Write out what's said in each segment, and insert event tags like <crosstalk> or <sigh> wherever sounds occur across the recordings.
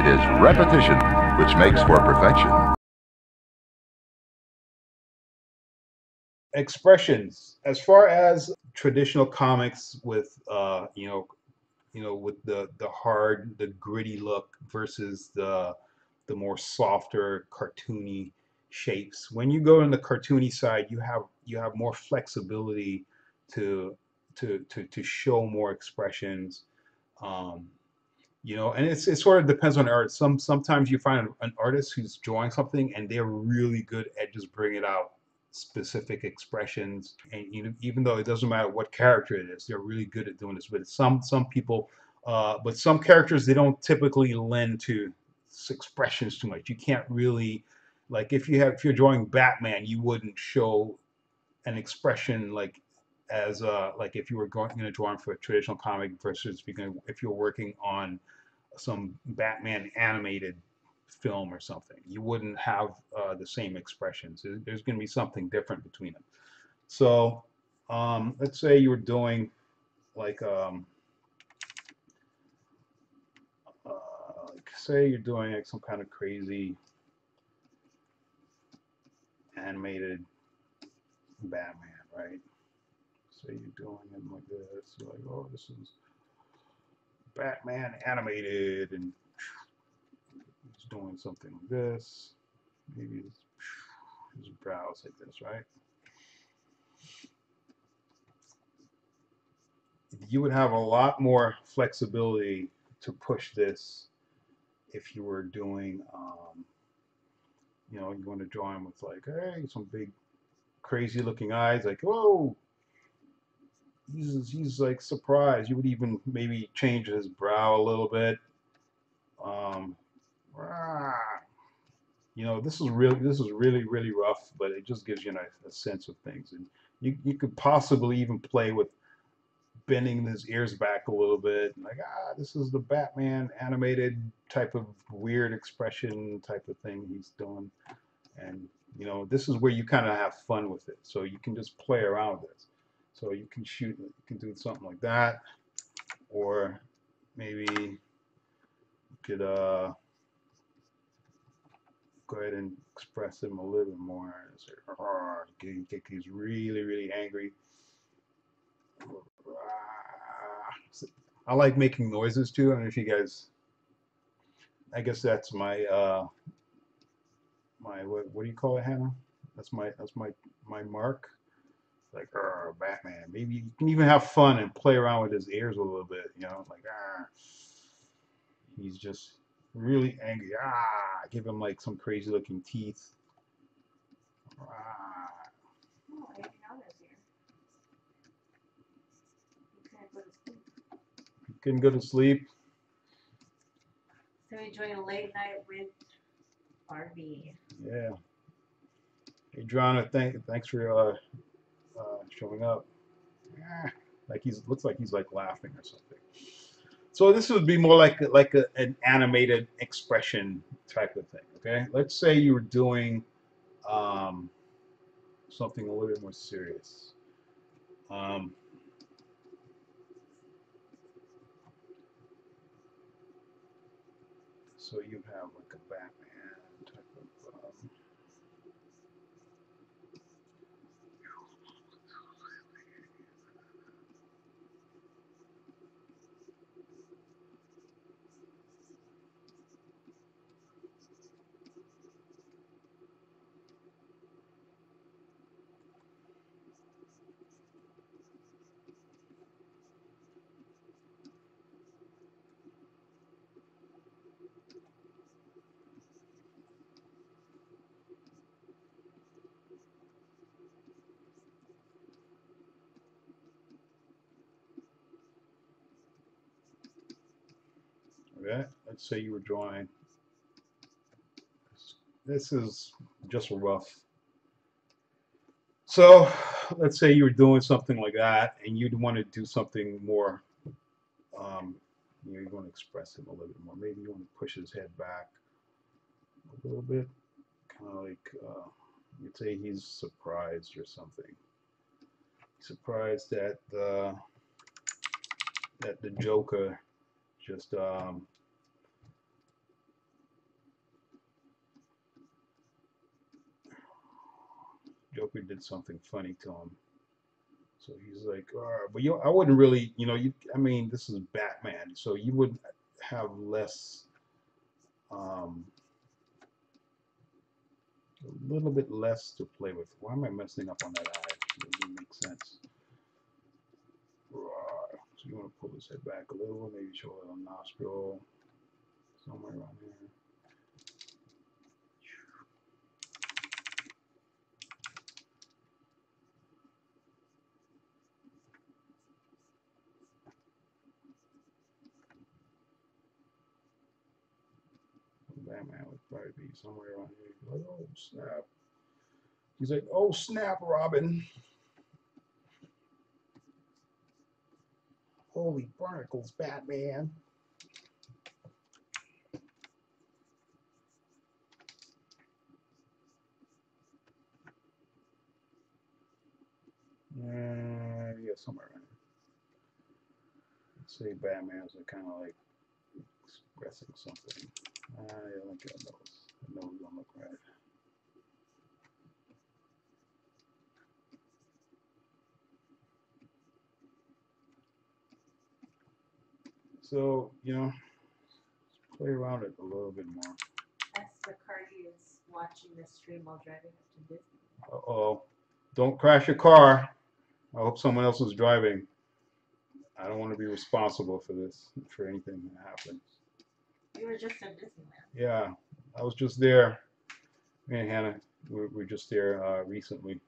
It is repetition which makes for perfection. expressions as far as traditional comics with uh you know you know with the the hard the gritty look versus the the more softer cartoony shapes when you go in the cartoony side you have you have more flexibility to to to, to show more expressions um you know and it's it sort of depends on art. Some sometimes you find an artist who's drawing something and they're really good at just bringing out specific expressions. And you know even though it doesn't matter what character it is they're really good at doing this. But some some people uh, but some characters they don't typically lend to expressions too much. You can't really like if you have if you're drawing Batman you wouldn't show an expression like as like if you were going to draw for a traditional comic versus if you're, working on some Batman animated film or something. You wouldn't have uh, the same expressions. There's going to be something different between them. So um, let's say you were doing like, um, uh, say you're doing like some kind of crazy animated Batman, right? Say you're doing it like this, you're like, oh, this is Batman animated, and he's doing something like this. Maybe his, his brows like this, right? You would have a lot more flexibility to push this if you were doing, um, you know, you want to draw him with like, hey, some big crazy looking eyes, like, whoa, he's, he's like surprised. You would even maybe change his brow a little bit. Um, you know, this is really this is really really rough, but it just gives you a, a sense of things, and you you could possibly even play with bending his ears back a little bit, like ah, this is the Batman animated type of weird expression type of thing he's doing, and you know, this is where you kind of have fun with it, so you can just play around with this. So you can shoot, you can do something like that, or maybe you could uh go ahead and express him a little bit more. Say, get, he's really, really angry. I like making noises too. I don't know if you guys. I guess that's my uh, my what, what do you call it, Hannah? That's my that's my my mark. Like Batman. Maybe you can even have fun and play around with his ears a little bit. You know, like ah, he's just really angry. Ah, give him like some crazy looking teeth. Ah. He couldn't go to sleep. So enjoying a late night with Barbie. Yeah. Adriana, thank, thanks for uh, uh, showing up. Ah, like he's looks like he's like laughing or something. So this would be more like like a, an animated expression type of thing. Okay, let's say you were doing um, something a little bit more serious. Um, so you have like a Batman type of um, Okay, let's say you were drawing. This is just rough. So let's say you were doing something like that and you'd want to do something more, um, you, know, you want to express him a little bit more. Maybe you want to push his head back a little bit, kind of like, uh, you'd say he's surprised or something. Surprised that the, that the Joker just um, Joker did something funny to him. So he's like, "Ah," but you, I wouldn't really, you know, you, I mean, this is Batman, so you would have less, um, a little bit less to play with. Why am I messing up on that eye? It doesn't make sense. So you want to pull this head back a little, maybe show a little nostril somewhere around here. Batman would probably be somewhere around here. Like, oh snap. He's like, oh snap, Robin. Holy barnacles, Batman. Uh, yeah, somewhere around here. Let's say Batman's kind of like expressing something yeah, look at those. The nose don't look right. So, you know, play around it a little bit more. Esther Cardi is watching the stream while driving up to Disney. Uh-oh. Don't crash your car. I hope someone else is driving. I don't want to be responsible for this, for anything that happens. We were just in Disneyland Yeah, I was just there. Me and Hannah, we were just there uh, recently,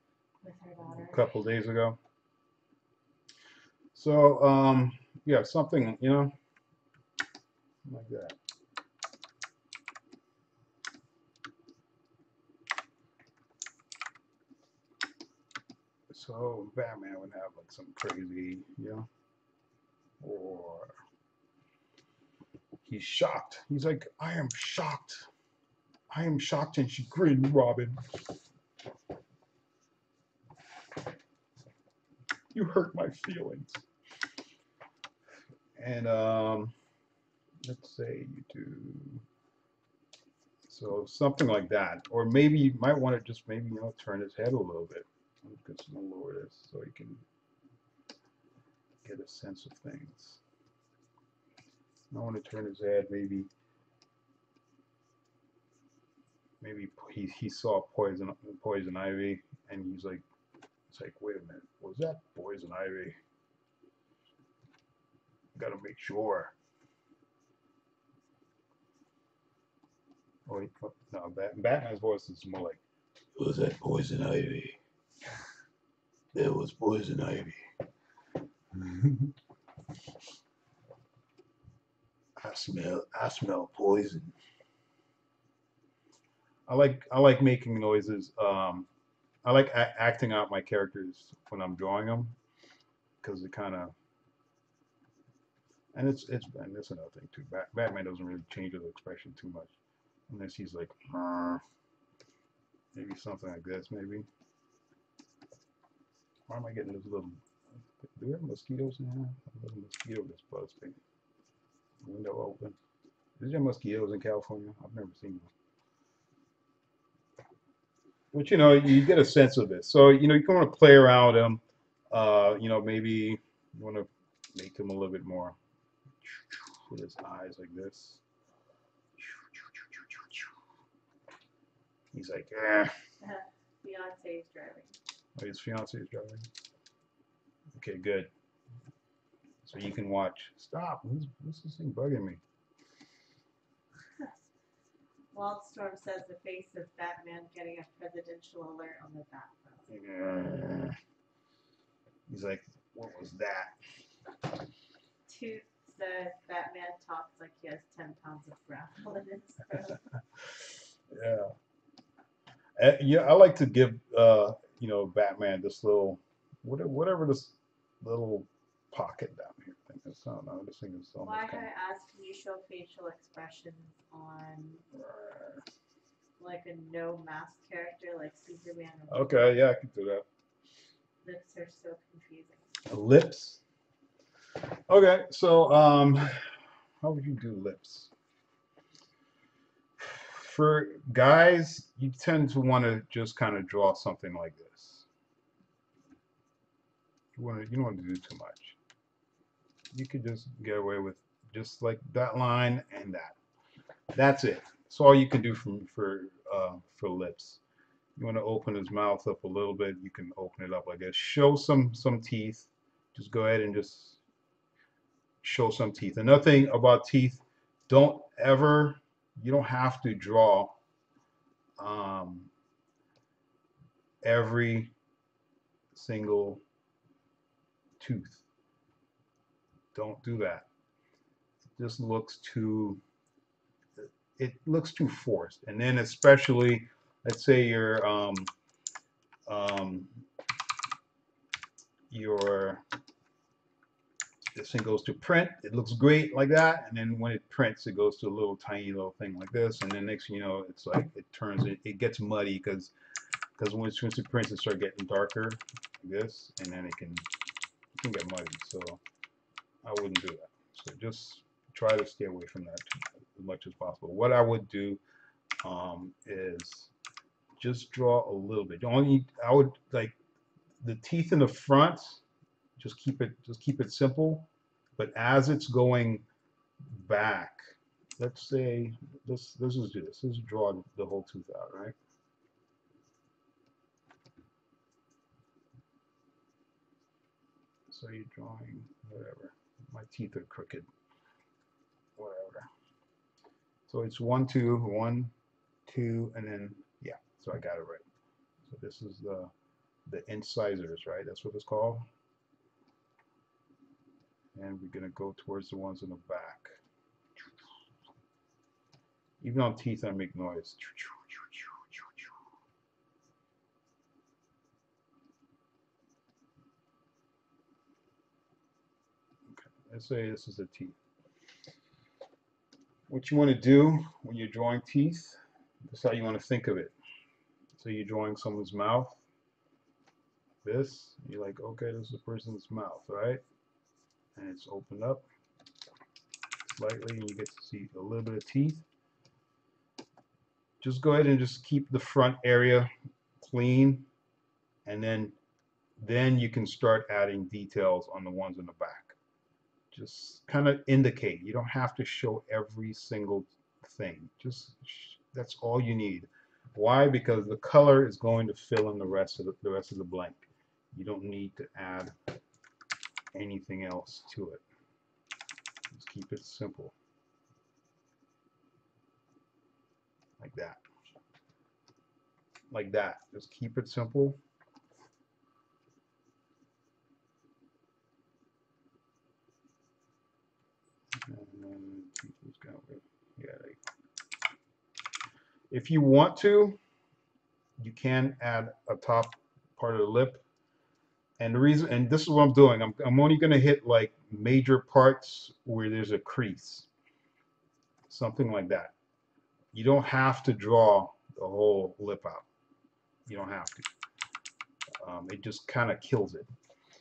with her daughter. a couple days ago. So, um, yeah, something, you know, like that. So Batman would have like some crazy, you know, or he's shocked. He's like, I am shocked. I am shocked and she grinned, Robin. You hurt my feelings. And um, let's say you do so something like that, or maybe you might want to just maybe you know turn his head a little bit. I'm just gonna lower this so you can get a sense of things. I want to turn his head maybe maybe he, he saw poison poison ivy and he's like it's like wait a minute was that poison ivy gotta make sure oh no Bat, Batman's voice is more like "It was that poison ivy there was poison ivy <laughs> I smell I smell poison. I like I like making noises. Um, I like acting out my characters when I'm drawing them because it kind of and it's it's and that's another thing too. Bat, Batman doesn't really change his expression too much unless he's like maybe something like this maybe. Why am I getting this little? Do we have mosquitoes here? A little mosquito buzzed me. Window open. Is there mosquitoes in California? I've never seen them. But you know, you get a sense of this. So you know, you want to play around him. Uh, you know, maybe you want to make him a little bit more <tsk> with his eyes like this. He's like, eh. <laughs> Is driving. Oh, his fiance is driving. Okay, good. So you can watch. Stop. Who's, who's this thing bugging me? <laughs> Wildstorm says the face of Batman getting a presidential alert on the background. Yeah. He's like, what was that? Tooth says Batman talks like he has 10 pounds of gravel in his throat. <laughs> Yeah. Uh, yeah, I like to give uh, you know Batman this little whatever whatever this little pocket down here thing is. I don't know. This thing is almost Why kind I ask, can you show facial expressions on like a no mask character like Superman Okay, yeah, I can do that. lips are so confusing. Lips. Okay, so um, how would you do lips? For guys, you tend to want to just kind of draw something like this. You want to, you don't want to do too much. You could just get away with just like that line and that. That's it. That's all you can do for for uh, for lips. You want to open his mouth up a little bit. You can open it up like this. Show some some teeth. Just go ahead and just show some teeth. Another thing about teeth, don't ever you don't have to draw um, every single tooth. Don't do that. This looks too, it looks too forced. And then especially, let's say you're, um, um, your this thing goes to print it looks great like that and then when it prints it goes to a little tiny little thing like this and then next you know it's like it turns it, it gets muddy because because when, once it prints it start getting darker like this and then it can it can get muddy so I wouldn't do that. So just try to stay away from that as much as possible. What I would do um, is just draw a little bit. Only I would like the teeth in the front just keep it just keep it simple. But as it's going back let's say let's let's just do this let's draw the whole tooth out right? So you're drawing whatever. My teeth are crooked. Whatever. So it's one two one two and then yeah so I got it right. So this is the the incisors right? That's what it's called and we're going to go towards the ones in the back. Even on teeth, I make noise. Okay, let's say this is a teeth. What you want to do when you're drawing teeth, that's how you want to think of it. So you're drawing someone's mouth, this, you're like, okay, this is a person's mouth, right? And it's opened up slightly and you get to see a little bit of teeth. Just go ahead and just keep the front area clean and then then you can start adding details on the ones in the back. Just kind of indicate. You don't have to show every single thing. Just that's all you need. Why? Because the color is going to fill in the rest of the, the rest of the blank. You don't need to add anything else to it. Just keep it simple. Like that. Like that. Just keep it simple. if you want to, you can add a top part of the lip and the reason, and this is what I'm doing, I'm, I'm only going to hit like major parts where there's a crease. Something like that. You don't have to draw the whole lip out. You don't have to. Um, it just kind of kills it.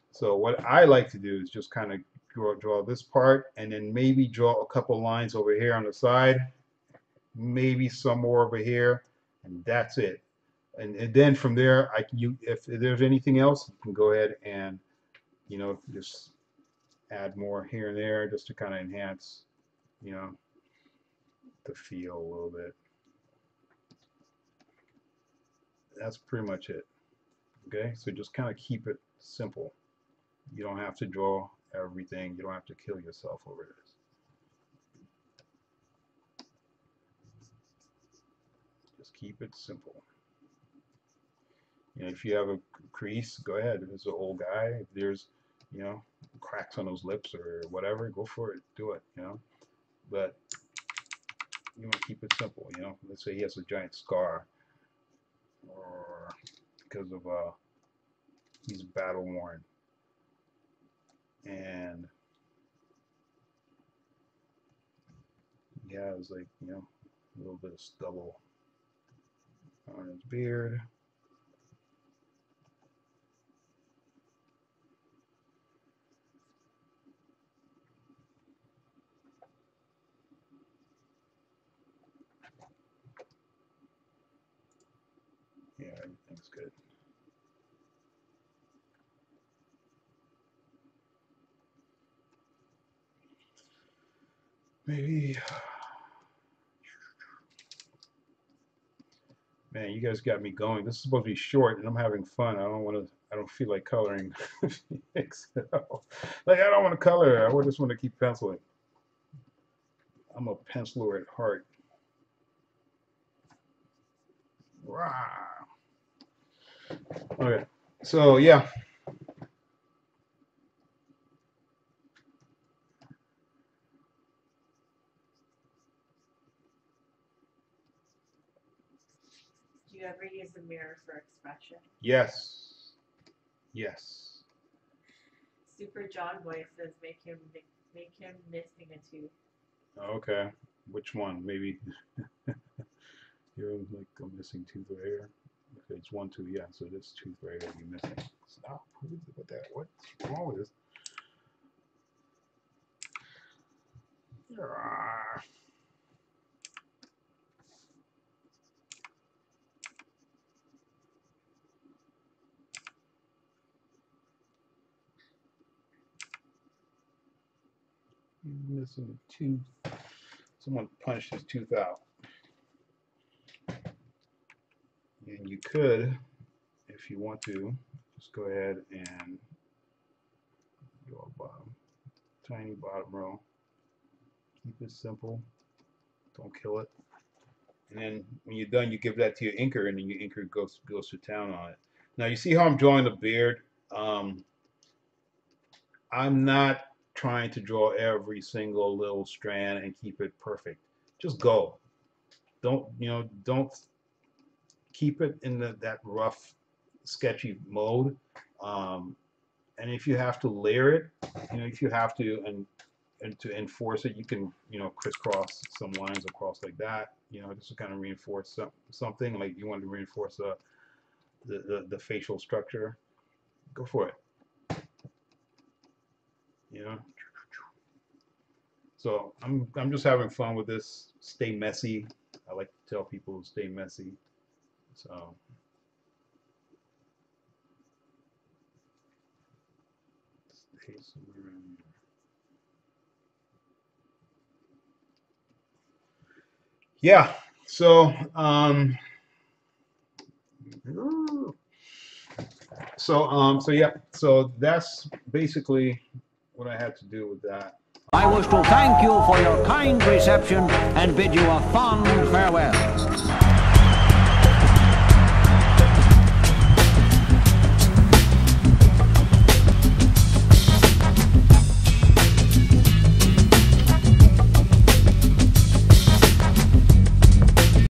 So what I like to do is just kind of draw, draw this part and then maybe draw a couple lines over here on the side. Maybe some more over here. And that's it and, and then from there, I you if there's anything else, you can go ahead and you know just add more here and there just to kind of enhance you know the feel a little bit. That's pretty much it. Okay, so just kind of keep it simple. You don't have to draw everything. You don't have to kill yourself over this. Just keep it simple. You know, if you have a crease, go ahead. If it's an old guy, if there's, you know, cracks on those lips or whatever, go for it. Do it, you know. But you want to keep it simple, you know. Let's say he has a giant scar or because of uh he's battle worn and he has like you know a little bit of stubble on his beard maybe. Man, you guys got me going. This is supposed to be short, and I'm having fun. I don't want to. I don't feel like coloring. <laughs> Like I don't want to color. I just want to keep penciling. I'm a penciler at heart. Rah. Okay, so yeah. Do you ever use a mirror for expression? Yes. Yes. Super John Boy says make him make him missing a tooth. Okay. Which one? Maybe <laughs> you're like a missing tooth right here. Okay, it's one tooth. Yeah, so this tooth right here be missing. Stop. What is it with that? What's wrong with this? Ah. Missing a tooth. Someone punched his tooth out. And you could, if you want to, just go ahead and go bottom, tiny bottom row. Keep it simple. Don't kill it. And then when you're done, you give that to your inker, and then your inker goes goes to town on it. Now you see how I'm drawing the beard. Um, I'm not trying to draw every single little strand and keep it perfect. Just go. Don't you know? Don't keep it in the, that rough, sketchy mode. Um, and if you have to layer it, you know, if you have to and and to enforce it, you can you know crisscross some lines across like that. You know, just to kind of reinforce some, something like you want to reinforce the, the the the facial structure. Go for it. You know. So I'm I'm just having fun with this. Stay messy. I like to tell people stay messy. So stay somewhere. Yeah. So um. So um. So yeah. So that's basically what I had to do with that. I wish to thank you for your kind reception and bid you a fond farewell.